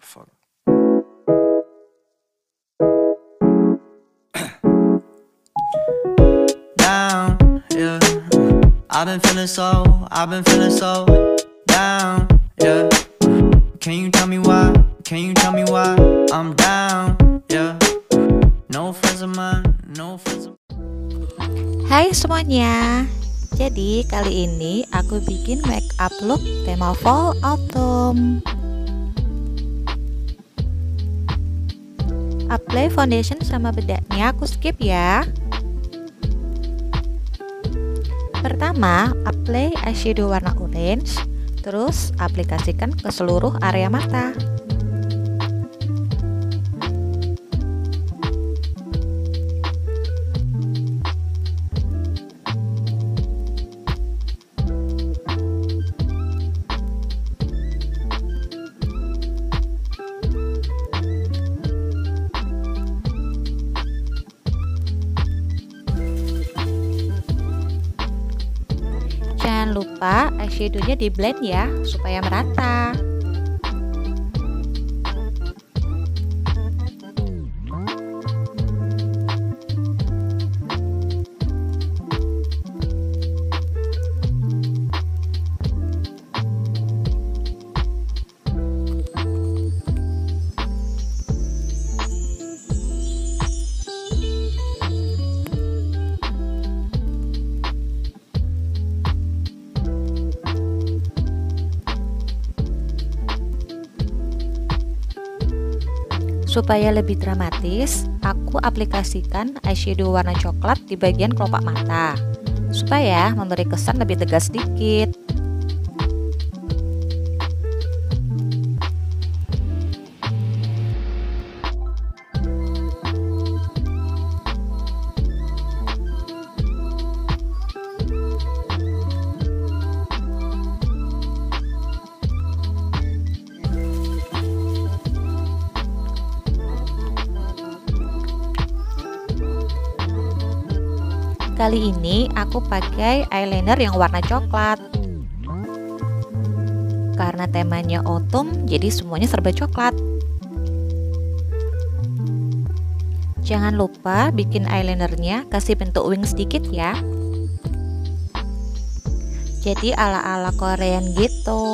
Fuck. down, yeah. I've been feeling so, I've been feeling so down, yeah. Can you tell me why? Can you tell me why I'm down, yeah. No friends of mine, no friends of Hai semuanya Jadi kali ini aku bikin make up look tema fall autumn. Apply foundation sama bedaknya aku skip ya. Pertama, apply eyeshadow warna orange Terus aplikasikan ke seluruh area mata lupa eyeshadownya di blend ya supaya merata. Supaya lebih dramatis, aku aplikasikan eyeshadow warna coklat di bagian kelopak mata supaya memberi kesan lebih tegas sedikit. Kali ini aku pakai eyeliner yang warna coklat. Karena temanya autumn, jadi semuanya serba coklat. Jangan lupa bikin eyelinernya kasih bentuk wing sedikit ya. Jadi ala-ala Korean gitu.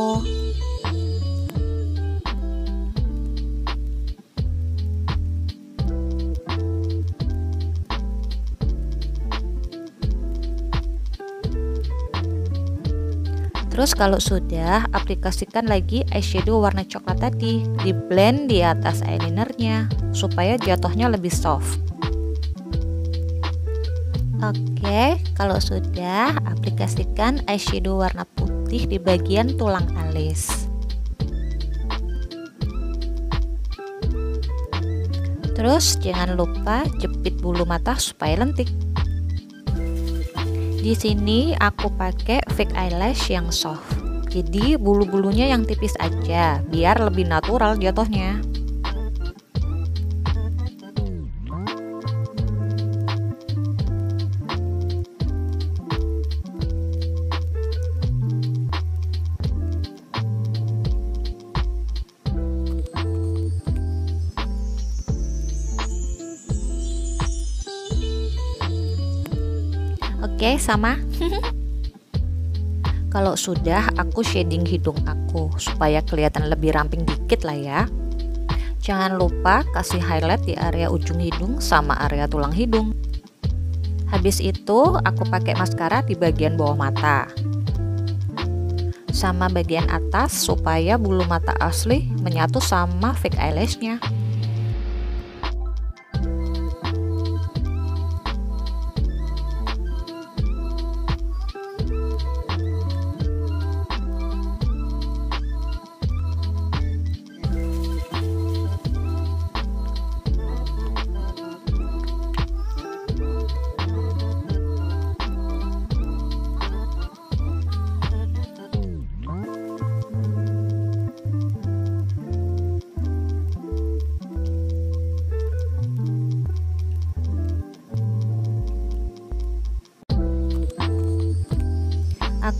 Terus kalau sudah, aplikasikan lagi eyeshadow warna coklat tadi, di blend di atas eyelinernya supaya jatuhnya lebih soft. Oke, kalau sudah, aplikasikan eyeshadow warna putih di bagian tulang alis. Terus jangan lupa jepit bulu mata supaya lentik. Di sini aku pakai fake eyelash yang soft. Jadi bulu-bulunya yang tipis aja, biar lebih natural jatuhnya. Oke, sama. Kalau sudah, aku shading hidung aku supaya kelihatan lebih ramping dikit lah ya. Jangan lupa kasih highlight di area ujung hidung sama area tulang hidung. Habis itu, aku pakai maskara di bagian bawah mata. Sama bagian atas supaya bulu mata asli menyatu sama fake eyelashnya.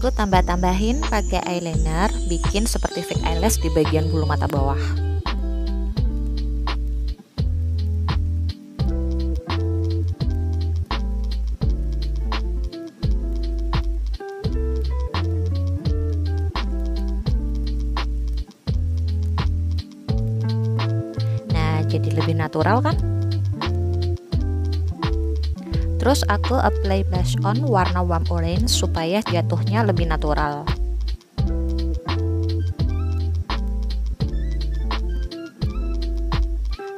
Aku tambah-tambahin pakai eyeliner, bikin seperti fake eyelash di bagian bulu mata bawah. Nah, jadi lebih natural kan? Terus aku apply blush on warna warm orange supaya jatuhnya lebih natural.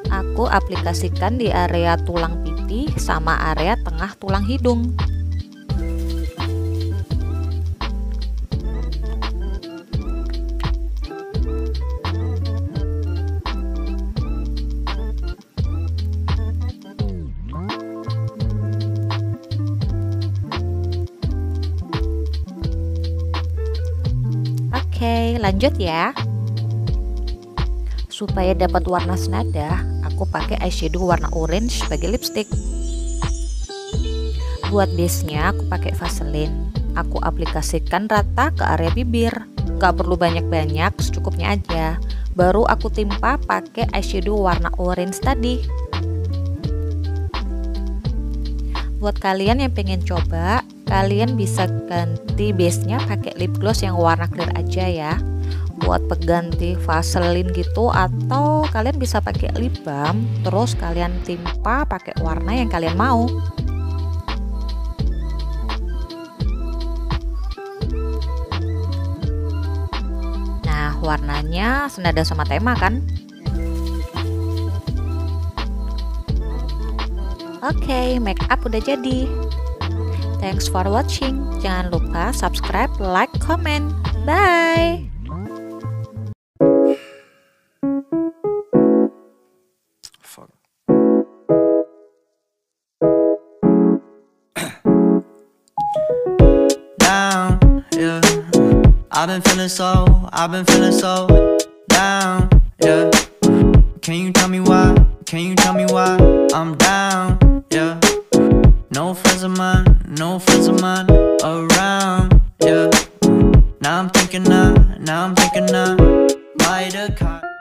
Aku aplikasikan di area tulang pipi sama area tengah tulang hidung. Lanjut ya. Supaya dapat warna senada, aku pakai eyeshadow warna orange sebagai lipstick. Buat base-nya aku pakai Vaseline. Aku aplikasikan rata ke area bibir. Gak perlu banyak-banyak, secukupnya aja. Baru aku timpa pakai eyeshadow warna orange tadi. Buat kalian yang pengen coba, kalian bisa ganti base-nya pakai lip gloss yang warna clear aja ya buat pengganti vaselin gitu atau kalian bisa pakai lip balm terus kalian timpa pakai warna yang kalian mau nah warnanya senada sama tema kan Oke, okay, make up udah jadi. Thanks for watching. Jangan lupa subscribe, like, comment. Bye. I've been feeling so, I've been feeling so down, yeah. Can you tell me why? Can you tell me why I'm down, yeah? No friends of mine, no friends of mine around, yeah. Now I'm thinking I, now I'm thinking I might have caught.